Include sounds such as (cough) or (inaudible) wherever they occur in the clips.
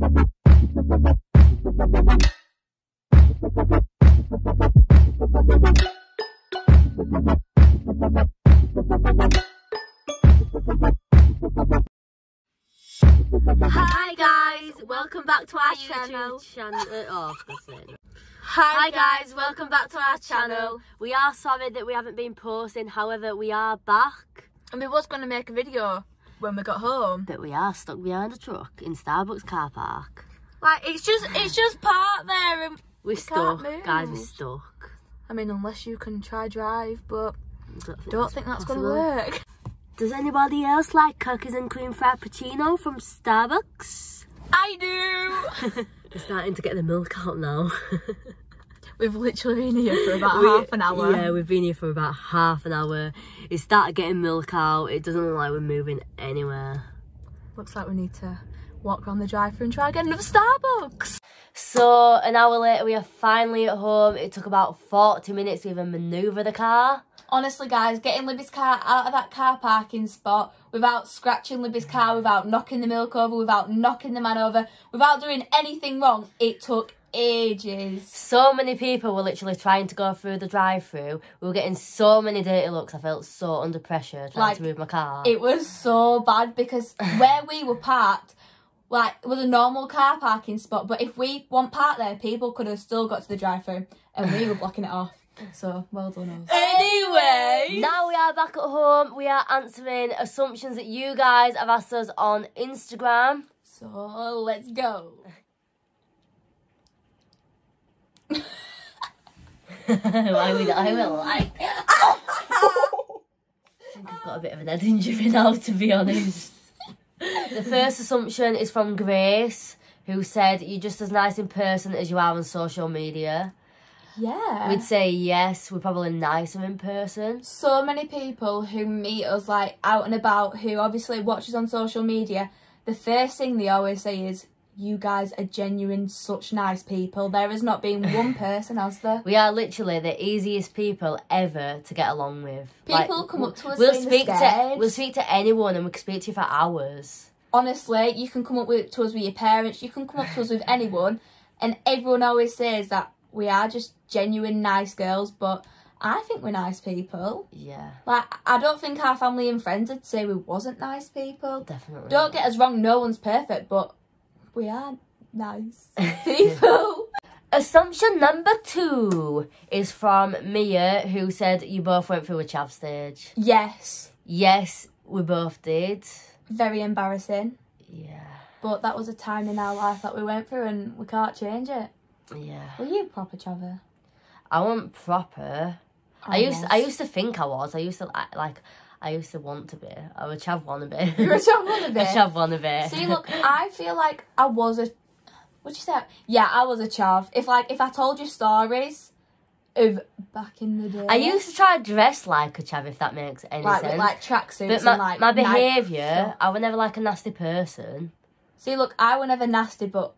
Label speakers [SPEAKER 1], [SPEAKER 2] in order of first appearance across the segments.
[SPEAKER 1] Hi guys, welcome back to our channel.
[SPEAKER 2] channel. oh.
[SPEAKER 1] Hi guys, welcome back to our channel.
[SPEAKER 2] We are sorry that we haven't been posting. However, we are back.
[SPEAKER 1] And we was going to make a video when we got home.
[SPEAKER 2] But we are stuck behind a truck in Starbucks car park.
[SPEAKER 1] Like it's just it's just parked there and
[SPEAKER 2] We're
[SPEAKER 1] can't
[SPEAKER 2] stuck, guys. We're stuck.
[SPEAKER 1] I mean unless you can try drive, but
[SPEAKER 2] Don't think,
[SPEAKER 1] don't think that's to work. (laughs)
[SPEAKER 2] Does anybody else like cookies and cream frappuccino from Starbucks?
[SPEAKER 1] I do. (laughs)
[SPEAKER 2] We're starting to get the milk out now. (laughs)
[SPEAKER 1] We've literally been here for about (laughs)
[SPEAKER 2] We-
[SPEAKER 1] half an hour.
[SPEAKER 2] Yeah, we've been here for about half an hour. It started getting milk out. It doesn't look like we're moving anywhere.
[SPEAKER 1] Looks like we need to walk around the drive-through and try again another Starbucks.
[SPEAKER 2] So an hour later, we are finally at home. It took about 40 minutes to even manoeuvre the car.
[SPEAKER 1] Honestly, guys, getting Libby's car out of that car parking spot without scratching Libby's car, without knocking the milk over, without knocking the man over, without doing anything wrong, it took ages.
[SPEAKER 2] So many people were literally trying to go through the drive-through. We were getting so many dirty looks. I felt so under pressure trying
[SPEAKER 1] Like,
[SPEAKER 2] to move my car.
[SPEAKER 1] It was so bad because (laughs) where we were parked, like, it was a normal car parking spot, but if we weren't parked there, people could have still got to the drive-through, and we were blocking it off. So, well done us. Anyway!
[SPEAKER 2] Now we are back at home. We are answering assumptions that you guys have asked us on Instagram.
[SPEAKER 1] So, let's go. (laughs)
[SPEAKER 2] Why we I will like. I think I've got a bit of an head injury now, to be honest. the first assumption is from Grace, who said you're just as nice in person as you are on social media.
[SPEAKER 1] Yeah.
[SPEAKER 2] We'd say yes, we're probably nicer in person.
[SPEAKER 1] so many people who meet us like out and about who obviously watches on social media the first thing they always say is you guys are genuine such nice people there has not been one (laughs) person has there
[SPEAKER 2] We are literally the easiest people ever to get along with.
[SPEAKER 1] People come up to us
[SPEAKER 2] We'll speak to we'll speak to anyone and we can speak to you for hours.
[SPEAKER 1] honestly you can come up with to us with your parents you can come up to us with anyone and everyone always says that we are just genuine nice girls but I think we're nice people.
[SPEAKER 2] Yeah,
[SPEAKER 1] Like, I don't think our family and friends would say we wasn't nice people.
[SPEAKER 2] definitely.
[SPEAKER 1] Don't get us wrong, no one's perfect, but we are nice (laughs) people.
[SPEAKER 2] Assumption number two is from Mia, who said you both went through a chav stage.
[SPEAKER 1] yes,
[SPEAKER 2] Yes, we both did.
[SPEAKER 1] very embarrassing,
[SPEAKER 2] Yeah,
[SPEAKER 1] but that was a time in our life that we went through and we can't change it.
[SPEAKER 2] yeah.
[SPEAKER 1] Were you proper Trevor?
[SPEAKER 2] I wasn't proper. Oh, I, used I used to think I was. I used to li- like. I used to want to be. I was chav wannabe.
[SPEAKER 1] You were a chav wannabe? (laughs)
[SPEAKER 2] a chav wannabe.
[SPEAKER 1] See, look, I feel like I was a. What'd you say? Yeah, I was a chav. If like if I told you stories of back in the day,
[SPEAKER 2] I used to try to dress like a chav, if that makes any
[SPEAKER 1] like
[SPEAKER 2] sense.
[SPEAKER 1] with like tracksuits
[SPEAKER 2] but my,
[SPEAKER 1] and like
[SPEAKER 2] my behaviour. I was never like a nasty person.
[SPEAKER 1] See, look, I were never nasty, but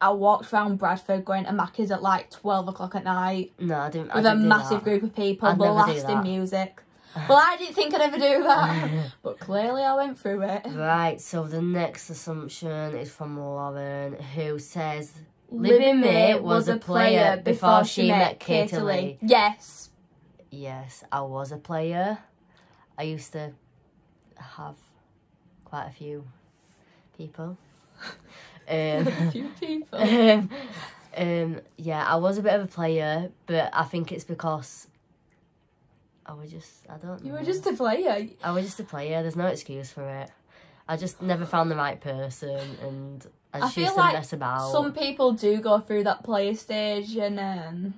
[SPEAKER 1] I walked around Bradford going to Mackie's at like 12 o'clock at night
[SPEAKER 2] No, I didn't.
[SPEAKER 1] With a
[SPEAKER 2] didn't do
[SPEAKER 1] massive group of people
[SPEAKER 2] I'd
[SPEAKER 1] blasting music. Well, I didn't think I'd ever do that, (laughs) but clearly I went through it.
[SPEAKER 2] Right, so the next assumption is from Lauren, who says
[SPEAKER 1] Libby May was a player before she met Katylee. Yes.
[SPEAKER 2] Yes, I was a player. I used to have quite a few people. (laughs) Um,
[SPEAKER 1] few people. (laughs)
[SPEAKER 2] um, um, yeah, I was a bit of a player, but I think it's because I was just, I don't know.
[SPEAKER 1] You were just a player.
[SPEAKER 2] I was just a player. There's no excuse for it. I just never found the right person, and I
[SPEAKER 1] I feel like some people do go through that player stage, and um,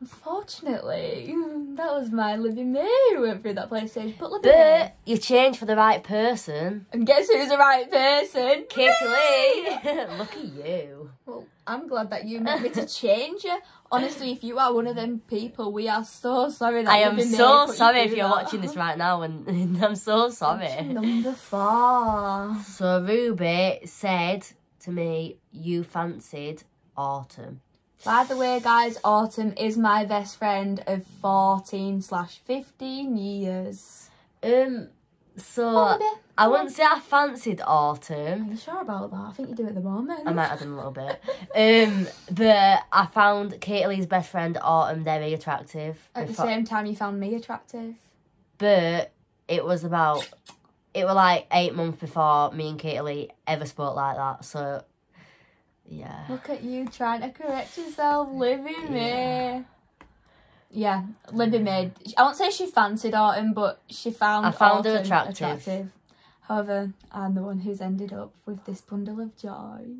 [SPEAKER 1] unfortunately, that was my Libby May who went through that player stage. But
[SPEAKER 2] But you change for the right person.
[SPEAKER 1] and guess who's the right person?
[SPEAKER 2] Katie Lee, (laughs) look at you.
[SPEAKER 1] Well, I'm glad that you made me to change you. Honestly, if you are one of them people, we are so sorry that
[SPEAKER 2] I am so
[SPEAKER 1] put you
[SPEAKER 2] sorry if you're
[SPEAKER 1] that.
[SPEAKER 2] watching this right now, and (laughs) I'm so sorry.
[SPEAKER 1] Number four.
[SPEAKER 2] So Ruby said to me, "You fancied autumn."
[SPEAKER 1] By the way, guys, Autumn is my best friend of 14 slash 15 years.
[SPEAKER 2] Um. So. I wouldn't say I fancied
[SPEAKER 1] Are
[SPEAKER 2] autumn.
[SPEAKER 1] you sure about that? I think you do at the moment.
[SPEAKER 2] I might have done a little bit. Um, but I found Katylee's best friend Autumn very attractive.
[SPEAKER 1] At the same time, you found me attractive.
[SPEAKER 2] but it was about it were like eight months before me and Katylee ever spoke like that. So yeah.
[SPEAKER 1] Look at you trying to correct yourself, Libby May. Yeah, Libby May. I won't say she fancied Autumn, but she found
[SPEAKER 2] I found her
[SPEAKER 1] Autumn
[SPEAKER 2] attractive.
[SPEAKER 1] However, I'm the one who's ended up with this bundle of joy.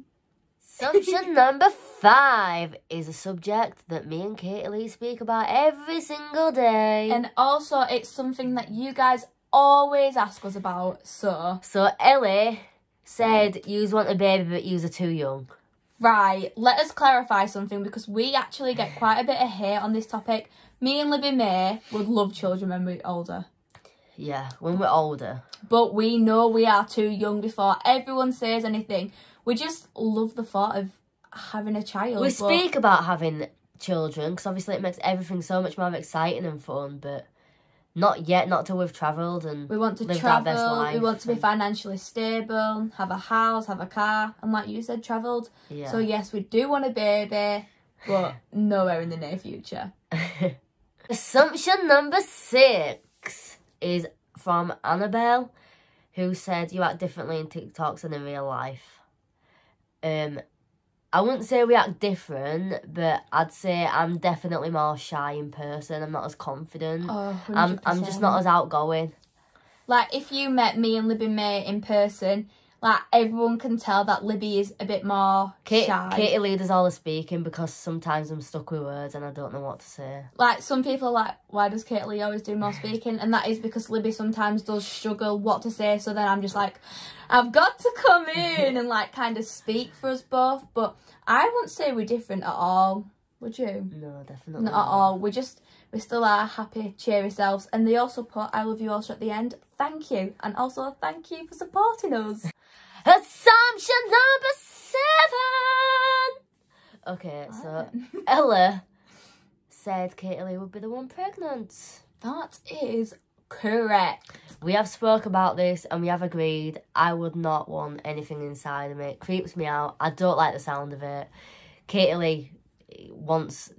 [SPEAKER 2] Assumption (laughs) number five is a subject that me and Katylee speak about every single day.
[SPEAKER 1] And also, it's something that you guys always ask us about. So,
[SPEAKER 2] so Ellie said you want a baby but you are too young.
[SPEAKER 1] right, let us clarify something because we actually get quite a bit of hate on this topic. Me and Libby May would love children when we're older.
[SPEAKER 2] Yeah, when we're older.
[SPEAKER 1] but we know we are too young before everyone says anything. We just love the thought of having a child.
[SPEAKER 2] We speak about having children because obviously it makes everything so much more exciting and fun, but not yet, not till we've travelled and
[SPEAKER 1] we want to
[SPEAKER 2] lived our best
[SPEAKER 1] travel. We want to be financially stable, have a house, have a car, and like you said, travelled.
[SPEAKER 2] yeah.
[SPEAKER 1] So yes, we do want a baby, but (laughs) nowhere in the near future.
[SPEAKER 2] Assumption number six is from Annabelle, who said you act differently in TikToks than in real life. Um, I wouldn't say we act different, but I'd say I'm definitely more shy in person. I'm not as confident.
[SPEAKER 1] Oh,
[SPEAKER 2] I'm I'm just not as outgoing.
[SPEAKER 1] like if you met me and Libby May in person. Like everyone can tell that Libby is a bit more
[SPEAKER 2] Kate,
[SPEAKER 1] shy.
[SPEAKER 2] Katylee does all the speaking because sometimes I'm stuck with words and I don't know what to say.
[SPEAKER 1] like some people are like, why does Kate Lee always do more speaking? And that is because Libby sometimes does struggle what to say. So then I'm just like, I've got to come (laughs) in and like kind of speak for us both. But I wouldn't say we're different at all. Would you?
[SPEAKER 2] No, definitely
[SPEAKER 1] Not at all. We just we still are happy, cheery selves. And they also put "I love you" also at the end. Thank you, and also thank you for supporting us. (laughs)
[SPEAKER 2] Assumption number seven. Okay, so (laughs) Ella said Katylee would be the one pregnant.
[SPEAKER 1] That is correct.
[SPEAKER 2] We have spoke about this and we have agreed I would not want anything inside of me. It creeps me out. I don't like the sound of it. Katylee wants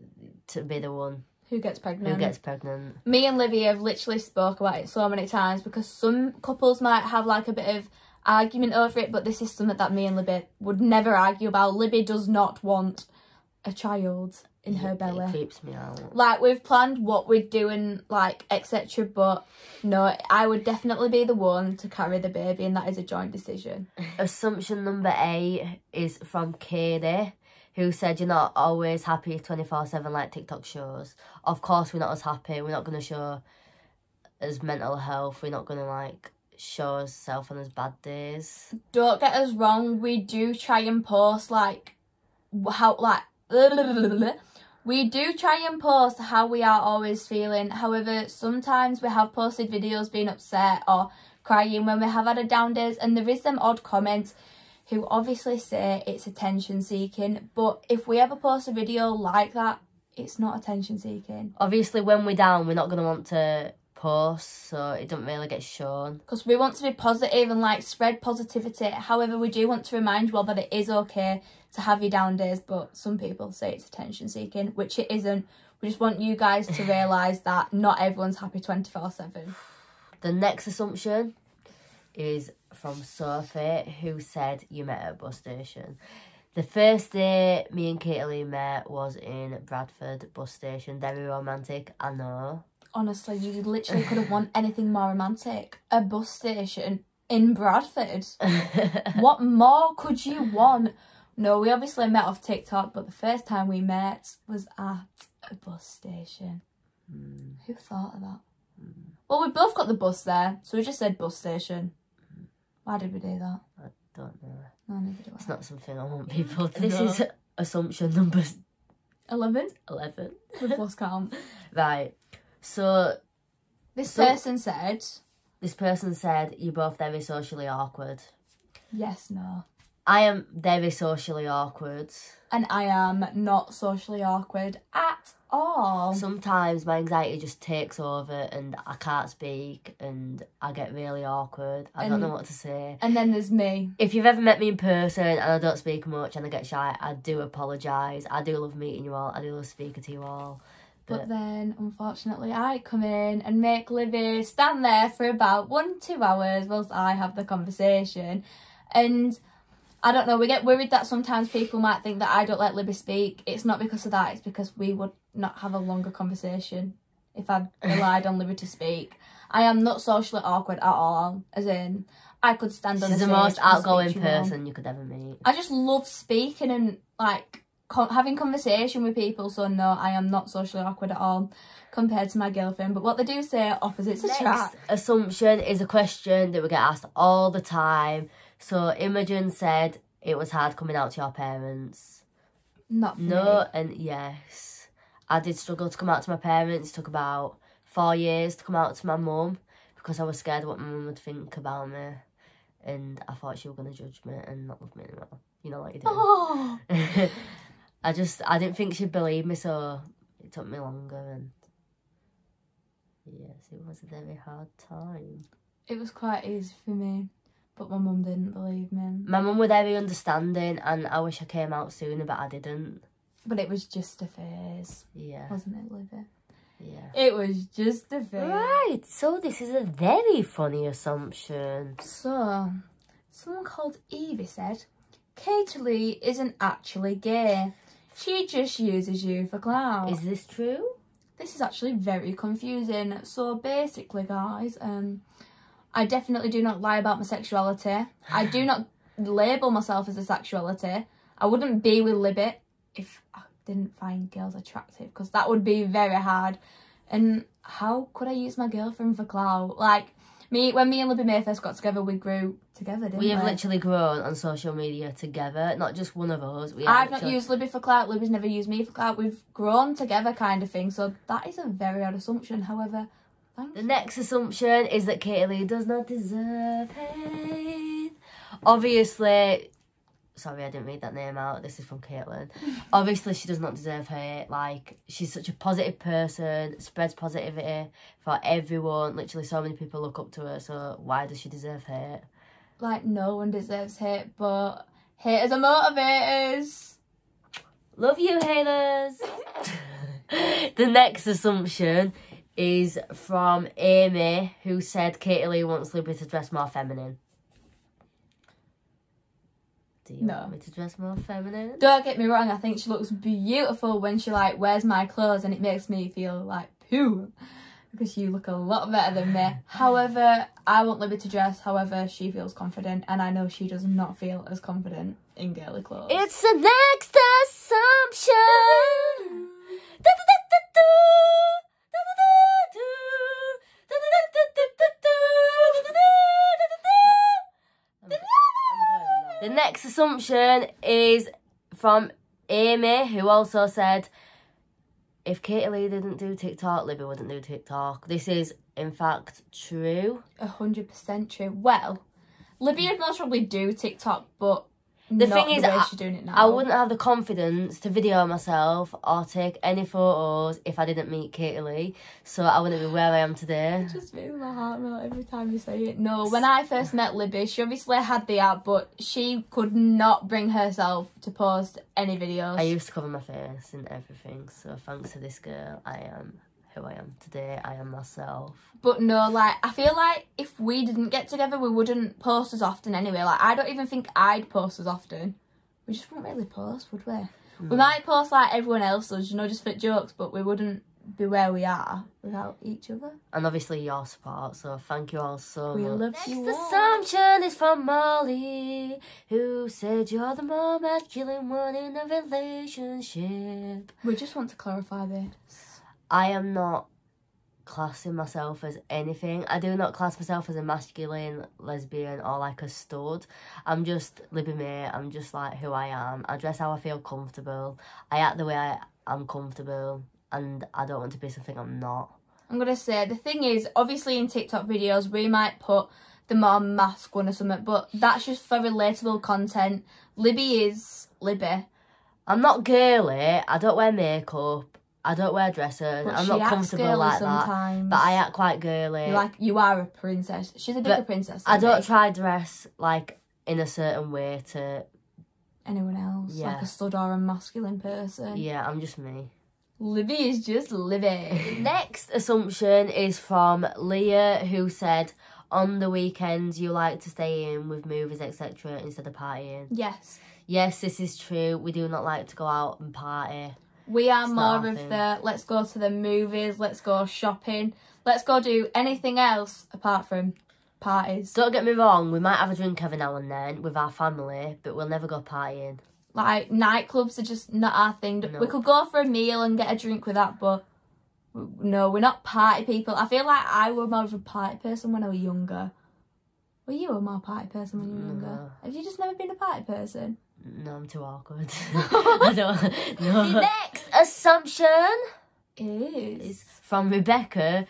[SPEAKER 2] to be the one
[SPEAKER 1] Who gets pregnant?
[SPEAKER 2] who gets pregnant.
[SPEAKER 1] me and Libby have literally spoke about it so many times because some couples might have like a bit of argument over it, but this is something that me and Libby would never argue about. Libby does not want a child in her
[SPEAKER 2] It
[SPEAKER 1] belly.
[SPEAKER 2] creeps me out.
[SPEAKER 1] Like we've planned what we're doing, like etc. But no, I would definitely be the one to carry the baby, and that is a joint decision. (laughs)
[SPEAKER 2] Assumption number eight is from Katie, who said you're not always happy 24 7 like TikTok shows. Of course, we're not as happy. We're not going to show as mental health. We're not going to like show ourselves on as bad days.
[SPEAKER 1] Don't get us wrong, we do try and post like how like (laughs) we do try and post how we are always feeling. However, sometimes we have posted videos being upset or crying when we have had a down days, and there is some odd comments who obviously say it's attention seeking. But if we ever post a video like that, it's not attention seeking
[SPEAKER 2] Obviously, when we're down, we're not going to want to post, so it doesn't really get shown.
[SPEAKER 1] because we want to be positive and like spread positivity. However, we do want to remind you all that it is okay to have your down days, but some people say it's attention seeking, which it isn't. We just want you guys to (laughs) realise that not everyone's happy 24 7.
[SPEAKER 2] The next assumption is from Sophie, who said you met at a bus station. The first day me and Katie met was in Bradford bus station. Very romantic, I know.
[SPEAKER 1] Honestly, you literally couldn't want anything more romantic. A bus station in Bradford. (laughs) What more could you want? No, we obviously met off TikTok, but the first time we met was at a bus station.
[SPEAKER 2] Hmm.
[SPEAKER 1] Who thought of that? Well, we both got the bus there, so we just said bus station. Why did we do that?
[SPEAKER 2] I don't know.
[SPEAKER 1] No, neither do
[SPEAKER 2] It's not something I want people to
[SPEAKER 1] This
[SPEAKER 2] know.
[SPEAKER 1] is
[SPEAKER 2] This is assumption number
[SPEAKER 1] 11?
[SPEAKER 2] 11.
[SPEAKER 1] We've lost count. (laughs)
[SPEAKER 2] Right. So
[SPEAKER 1] This
[SPEAKER 2] So-
[SPEAKER 1] person said,
[SPEAKER 2] this person said you're both very socially awkward.
[SPEAKER 1] yes, no.
[SPEAKER 2] I am very socially awkward.
[SPEAKER 1] and I am not socially awkward at all.
[SPEAKER 2] Sometimes my anxiety just takes over and I can't speak and I get really awkward. I don't know what to say.
[SPEAKER 1] And then there's me.
[SPEAKER 2] If you've ever met me in person and I don't speak much and I get shy, I do apologise. I do love meeting you all. I do love speaking to you all.
[SPEAKER 1] But
[SPEAKER 2] But
[SPEAKER 1] then, unfortunately, I come in and make Libby stand there for about one, two hours whilst I have the conversation. And I don't know, we get worried that sometimes people might think that I don't let Libby speak. It's not because of that, it's because we would not have a longer conversation if I (laughs) relied on Libby to speak. I am not socially awkward at all, as in, I could stand on a
[SPEAKER 2] she's the most outgoing
[SPEAKER 1] to you all.
[SPEAKER 2] person you could ever meet.
[SPEAKER 1] I just love speaking and like con- having conversation with people. So no, I am not socially awkward at all compared to my girlfriend. But what they do say, opposites
[SPEAKER 2] Next
[SPEAKER 1] attract.
[SPEAKER 2] assumption is a question that we get asked all the time. So Imogen said it was hard coming out to your parents.
[SPEAKER 1] Not for
[SPEAKER 2] No
[SPEAKER 1] me.
[SPEAKER 2] and yes. I did struggle to come out to my parents. It took about four years to come out to my mum because I was scared what my mum would think about me. And I thought she was going to judge me and not love me anymore. You know what you do.
[SPEAKER 1] Oh, (laughs)
[SPEAKER 2] I just, I didn't think she'd believe me, so it took me longer. And yes, it was a very hard time.
[SPEAKER 1] it was quite easy for me, but my mum didn't believe me.
[SPEAKER 2] My mum was very understanding, and I wish I came out sooner, but I didn't.
[SPEAKER 1] But it was just a phase,
[SPEAKER 2] Yeah,
[SPEAKER 1] wasn't it, Libby?
[SPEAKER 2] yeah.
[SPEAKER 1] It was just a phase.
[SPEAKER 2] Right, so this is a very funny assumption.
[SPEAKER 1] So, someone called Evie said, Kate Lee isn't actually gay. She just uses you for clout.
[SPEAKER 2] Is this true?
[SPEAKER 1] this is actually very confusing. So basically, guys, um, I definitely do not lie about my sexuality. I do not (sighs) label myself as a sexuality. I wouldn't be with Libby if I didn't find girls attractive because that would be very hard. And how could I use my girlfriend for clout? Like me, when me and Libby May first got together, we grew together, didn't we?
[SPEAKER 2] We have literally grown on social media together, not just one of us. We
[SPEAKER 1] I've not used Libby for clout. Libby's never used me for clout. We've grown together, kind of thing. So that is a very odd assumption. However, thanks.
[SPEAKER 2] The next assumption is that Katylee does not deserve hate. Obviously, sorry, I didn't read that name out. This is from Caitlin. (laughs) Obviously, she does not deserve hate. Like, she's such a positive person, spreads positivity for everyone. Literally, so many people look up to her. So, why does she deserve hate?
[SPEAKER 1] like no one deserves hate, but haters are motivators.
[SPEAKER 2] Love you, haters. (laughs) the next assumption is from Amy, who said Katylee wants Libby to dress more feminine. Do you
[SPEAKER 1] No.
[SPEAKER 2] want me to dress more feminine?
[SPEAKER 1] Don't get me wrong, I think she looks beautiful when she like wears my clothes and it makes me feel like poo. Because you look a lot better than me. (sighs) However, I want Libby to dress however she feels confident and I know she does not feel as confident in girly clothes.
[SPEAKER 2] It's the next assumption. The next assumption is from Amy, who also said, if Katylee didn't do TikTok, Libby wouldn't do TikTok. This is, in fact, true.
[SPEAKER 1] a hundred percent true. Well, Libby would most probably do TikTok, but
[SPEAKER 2] The
[SPEAKER 1] not
[SPEAKER 2] thing is,
[SPEAKER 1] the
[SPEAKER 2] I-
[SPEAKER 1] she's doing it now.
[SPEAKER 2] I wouldn't have the confidence to video myself or take any photos if I didn't meet Katylee. So I wouldn't be where I am today.
[SPEAKER 1] It just makes my heart melt every time you say it. No, when I first met Libby, she obviously had the app, but she could not bring herself to post any videos.
[SPEAKER 2] I used to cover my face and everything. So thanks to this girl, I am who I am today. I am myself.
[SPEAKER 1] But no, like I feel like if we didn't get together, we wouldn't post as often anyway. Like I don't even think I'd post as often. We just wouldn't really post, would we? We hmm. might post like everyone else does, you know, just for jokes, but we wouldn't be where we are without each other.
[SPEAKER 2] And obviously your support. So thank you all so
[SPEAKER 1] We
[SPEAKER 2] much.
[SPEAKER 1] love
[SPEAKER 2] Next
[SPEAKER 1] you
[SPEAKER 2] assumption is from Molly, who said you're the more masculine one in a relationship.
[SPEAKER 1] We just want to clarify this.
[SPEAKER 2] I am not classing myself as anything. I do not class myself as a masculine, lesbian, or like a stud. I'm just Libby May. I'm just like who I am. I dress how I feel comfortable. I act the way I am comfortable, and I don't want to be something I'm not.
[SPEAKER 1] I'm gonna say the thing is, obviously in TikTok videos we might put the mom mask one or something. But that's just for relatable content. Libby is Libby.
[SPEAKER 2] I'm not girly. I don't wear makeup. I don't wear dresses.
[SPEAKER 1] But
[SPEAKER 2] I'm not comfortable like that.
[SPEAKER 1] sometimes.
[SPEAKER 2] But I act quite girly.
[SPEAKER 1] You're like you are a princess. She's a bigger princess.
[SPEAKER 2] I don't
[SPEAKER 1] me.
[SPEAKER 2] try dress like in a certain way to.
[SPEAKER 1] anyone else. Like a stud or a masculine person.
[SPEAKER 2] Yeah, I'm just me.
[SPEAKER 1] Libby is just Libby. (laughs)
[SPEAKER 2] Next assumption is from Leah, who said, "On the weekends, you like to stay in with movies, etc., instead of partying."
[SPEAKER 1] yes.
[SPEAKER 2] Yes, this is true. We do not like to go out and party.
[SPEAKER 1] We are more of
[SPEAKER 2] thing.
[SPEAKER 1] the let's go to the movies, let's go shopping, let's go do anything else apart from parties.
[SPEAKER 2] Don't get me wrong, we might have a drink every now and then with our family, but we'll never go partying.
[SPEAKER 1] Like nightclubs are just not our thing.
[SPEAKER 2] No.
[SPEAKER 1] We could go for a meal and get a drink with that, but no, we're not party people. I feel like I were more of a party person when I was younger. Were you a more party person when you were mm, younger?
[SPEAKER 2] No.
[SPEAKER 1] Have you just never been a party person?
[SPEAKER 2] No, I'm too awkward. (laughs) (laughs) I don't. No. Next assumption
[SPEAKER 1] Is
[SPEAKER 2] is from Rebecca,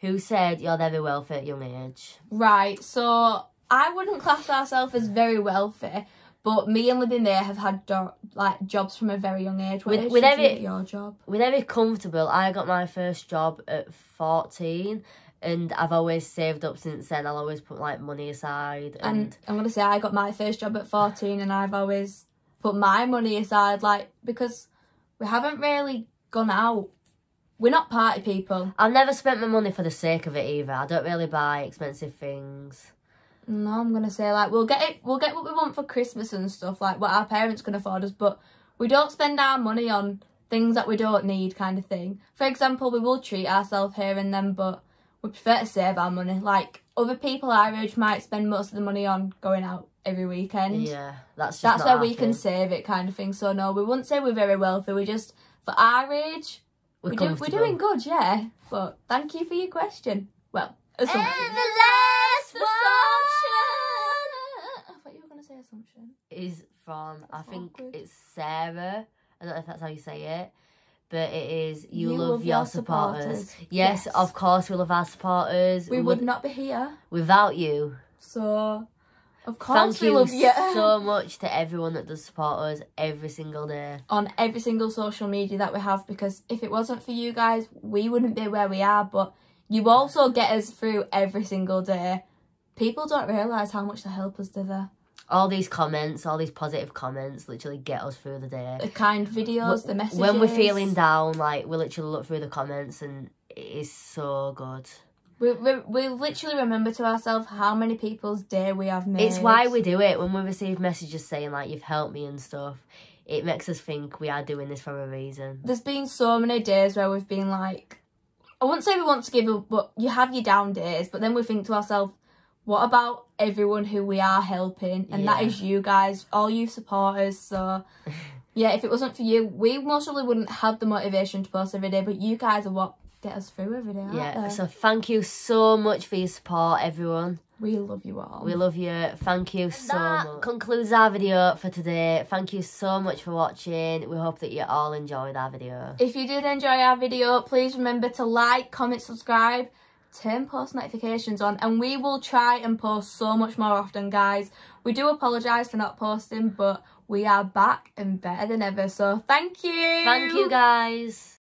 [SPEAKER 2] who said you're very wealthy at young age.
[SPEAKER 1] right. So I wouldn't class ourselves as very wealthy, but me and Libby May have had like jobs from a very young age. What
[SPEAKER 2] With- with every-
[SPEAKER 1] your job?
[SPEAKER 2] We're very comfortable. I got my first job at 14, and I've always saved up since then. I'll always put like money aside.
[SPEAKER 1] And
[SPEAKER 2] And,
[SPEAKER 1] I'm gonna say I got my first job at 14, and I've always put my money aside, like because we haven't really gone out. We're not party people.
[SPEAKER 2] I've never spent my money for the sake of it either. I don't really buy expensive things.
[SPEAKER 1] No, I'm gonna say like we'll get it. We'll get what we want for Christmas and stuff, like what our parents can afford us. But we don't spend our money on things that we don't need, kind of thing. For example, we will treat ourselves here and then, but we prefer to save our money. Like other people our age might spend most of the money on going out every weekend.
[SPEAKER 2] Yeah, that's just
[SPEAKER 1] That's where
[SPEAKER 2] our
[SPEAKER 1] we can save it, kind of thing. So no, we wouldn't say we're very wealthy. We just for our age,
[SPEAKER 2] We're,
[SPEAKER 1] we do, we're doing good, yeah. But thank you for your question. Well,
[SPEAKER 2] And
[SPEAKER 1] assumption.
[SPEAKER 2] the last
[SPEAKER 1] Assumption. I thought you were gonna say assumption.
[SPEAKER 2] is from I think
[SPEAKER 1] awkward.
[SPEAKER 2] it's Sarah. I don't know if that's how you say it, but it is you,
[SPEAKER 1] You
[SPEAKER 2] love,
[SPEAKER 1] love
[SPEAKER 2] your
[SPEAKER 1] your
[SPEAKER 2] supporters.
[SPEAKER 1] supporters.
[SPEAKER 2] Yes,
[SPEAKER 1] Yes.
[SPEAKER 2] of course we love our supporters.
[SPEAKER 1] We would not be here.
[SPEAKER 2] without you.
[SPEAKER 1] So, of course,
[SPEAKER 2] Thank
[SPEAKER 1] we
[SPEAKER 2] you
[SPEAKER 1] love you.
[SPEAKER 2] so (laughs) much to everyone that does support us every single day.
[SPEAKER 1] On every single social media that we have, because if it wasn't for you guys, we wouldn't be where we are. But you also get us through every single day. People don't realise how much they help us, do they?
[SPEAKER 2] All these comments, all these positive comments, literally get us through the day.
[SPEAKER 1] The kind videos, the messages.
[SPEAKER 2] When we're feeling down, like we literally look through the comments and it is so good.
[SPEAKER 1] We, we, we literally remember to ourselves how many people's day we have made.
[SPEAKER 2] It's why we do it. When we receive messages saying like you've helped me and stuff, it makes us think we are doing this for a reason.
[SPEAKER 1] There's been so many days where we've been like, I wouldn't say we want to give up, but you have your down days. But then we think to ourselves, what about everyone who we are helping? And that
[SPEAKER 2] Yeah.
[SPEAKER 1] is you guys, all you supporters. So, (laughs) yeah, if it wasn't for you, we most probably wouldn't have the motivation to post every day. But you guys are what get us through every day.
[SPEAKER 2] Yeah.
[SPEAKER 1] they?
[SPEAKER 2] So thank you so much for your support, everyone.
[SPEAKER 1] we love you all.
[SPEAKER 2] We love you. Thank you so
[SPEAKER 1] That
[SPEAKER 2] much. Concludes our video for today. Thank you so much for watching. We hope that you all enjoyed our video.
[SPEAKER 1] If you did enjoy our video, please remember to like, comment, subscribe, turn post notifications on, and we will try and post so much more often, guys. We do apologise for not posting, but we are back and better than ever. So thank you.
[SPEAKER 2] Thank you guys.